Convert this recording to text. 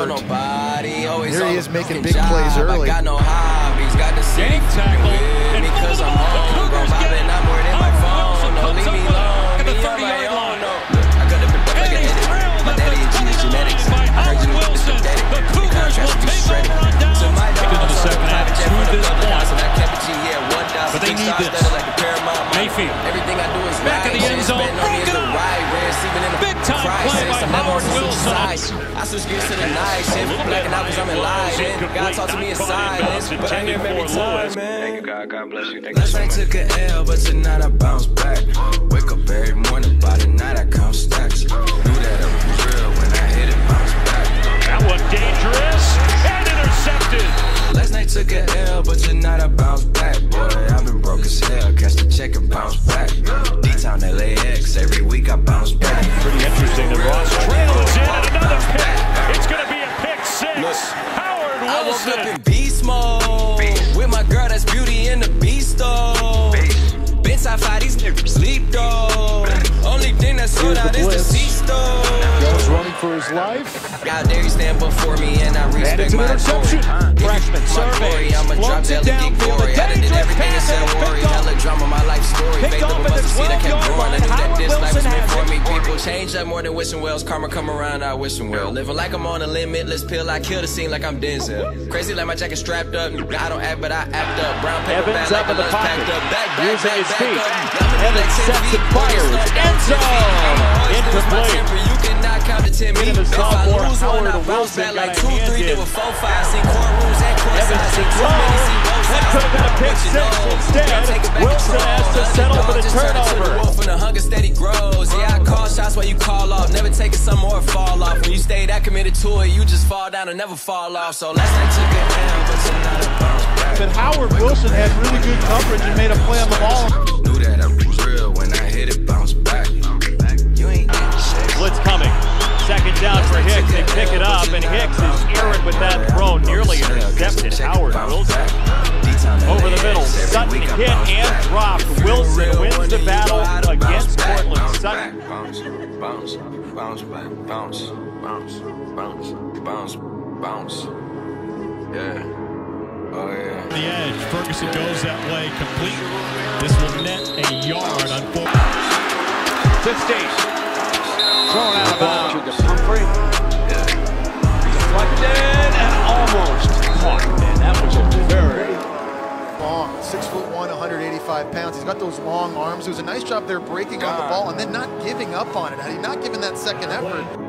shirt. nobody, always Here he on is the making fucking big plays job. early. Never Howard on the Wilson. side. I switch gears to the night shift. Blacking out 'cause I'm in line. God talk to me in silence, but I hear him every time, man. Thank you, God. God bless you. Thank you Last so night much. took a L, but tonight I bounce back. Wake up every morning, by the night I count stacks. Knew that it was real when I hit it, bounce back. That one dangerous and intercepted. Last night took a L, but tonight I bounce back. Boy, I've been broke as hell. Catch the check and bounce back. His life. Out there, you stand before me, and I And respect it's an my interception. Freshman survey. Floats it downfield. A I did dangerous pass, and it's worry. picked off. Hella drama, my life story. Picked off at the mustard seed, 12-yard line. Howard this life was Wilson has it. me. People change up more than wishing wells. Karma come around, I wishing well. Living like I'm on a limitless pill. I kill the scene like I'm Denzel. Crazy like my jacket strapped up. I don't act, but I act up. Brown paper Evans bag up in the pocket. packed up. Back, back, Using his feet. up. I'ma be Evans sets and fires. End 10 cannot count to 10 Hit him me. If I lose one, I bounce back like a 2 hand 3. in. There were 4 5. Seen courtrooms and court Evans sides. is Seen too many, seen both That sides. could have been a pick six instead. Take it Wilson has to settle for the turnover. wolf and the hunger steady grows. Yeah, I call shots while you call off. Never taking some more fall off. When you stay that committed to it, you just fall down and never fall off. So last night took a L, but tonight I bounce back. But Howard Wilson had really good coverage and made a play on the ball. With that throw. Nearly intercepted. Howard Wilson over the middle. Sutton hit and dropped. Wilson wins the battle against Courtland. Sutton Bounce, bounce, bounce back, bounce, bounce, bounce, bounce, bounce. Yeah. Oh yeah. the edge. Ferguson goes that way complete. This will net a yard on four. 15. Thrown out of bounds. Got those long arms. It was a nice job there breaking on the ball and then not giving up on it. Had he not given that second effort,